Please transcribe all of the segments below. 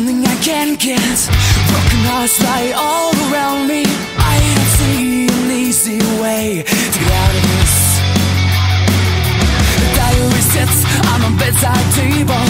blankets Broken hearts lie all around me. I don't see an easy way to get out of this. The diary sits on my bedside table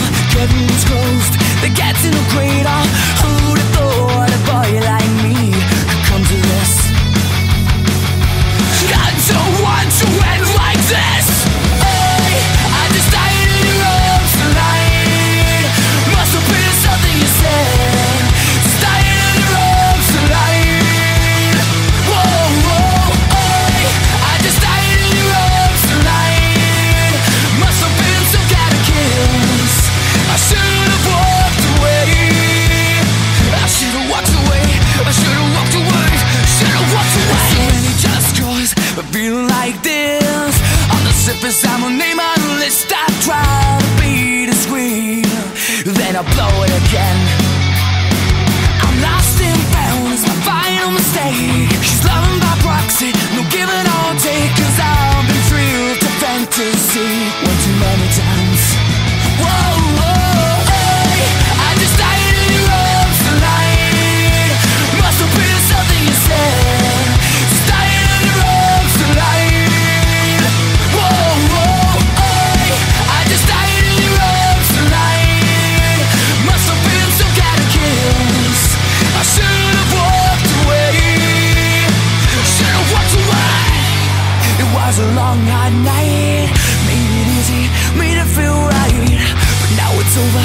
feeling like this. On the surface I'm a name on the list. I try to be discreet Then I blow it again. I'm lost and found, it's my final mistake. She's loving by proxy, no give and all take. Cause I've been thrilled to fantasy One too many times was a long hard night. Made it easy, made it feel right. But now it's over,